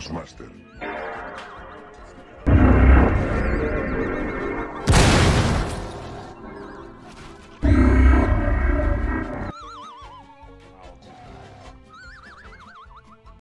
Crossmaster.